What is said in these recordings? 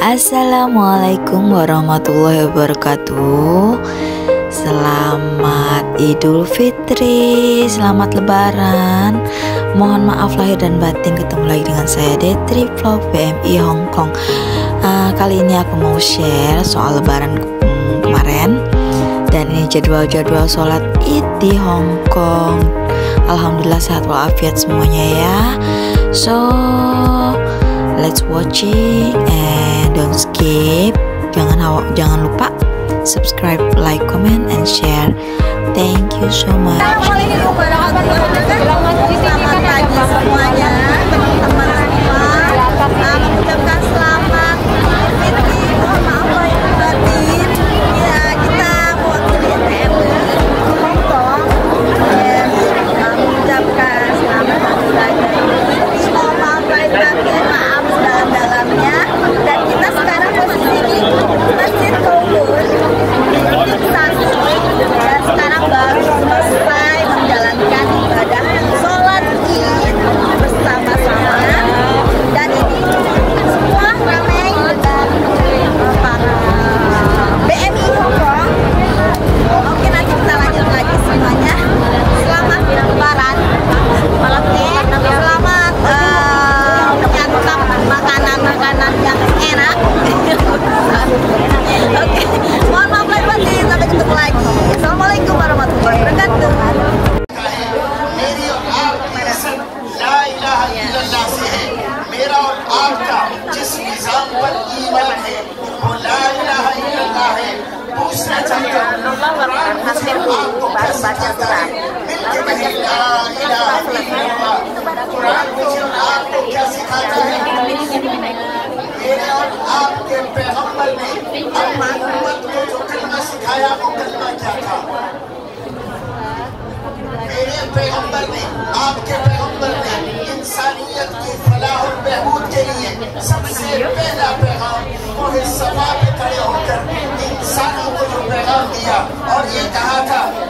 Assalamualaikum warahmatullahi wabarakatuh. Selamat Idul Fitri Selamat Lebaran. Mohon maaf lahir dan batin Ketemu lagi dengan saya Detri Vlog BMI Hongkong uh, Kali ini aku mau share soal lebaran kemarin. Dan ini jadwal-jadwal sholat id di Hongkong Alhamdulillah sehat walafiat semuanya ya. So let's watching and don't skip. Jangan jangan lupa subscribe like comment and share. Thank you so much. Selamat pagi semuanya मुझे आपको पैगंबर ने इंसानियत की फलाह और बहबूद के लिए सबसे पहला पैगाम पे खड़े होकर इंसानों को जो पैगाम दिया और ये कहा था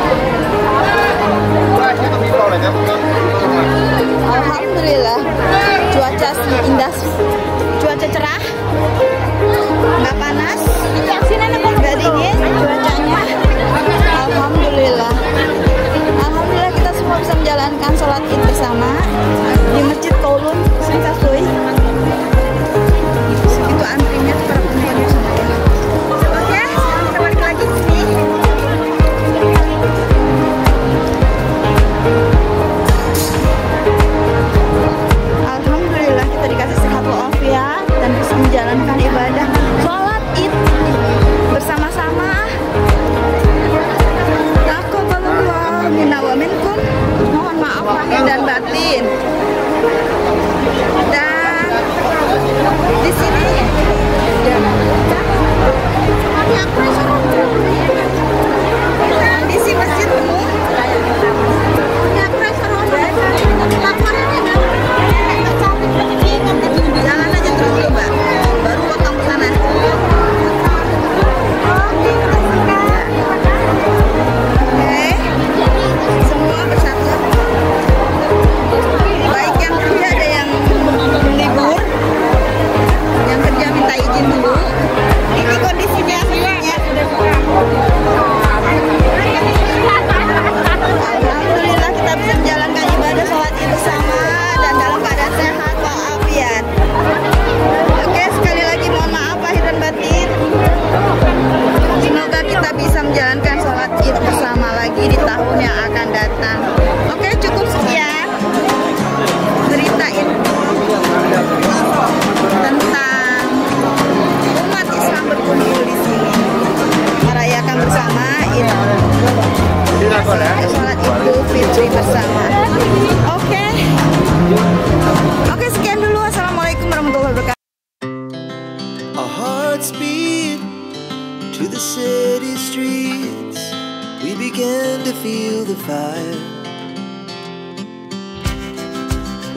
we began to feel the fire.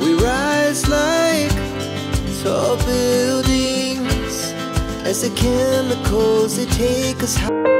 We rise like tall buildings as the chemicals they take us high.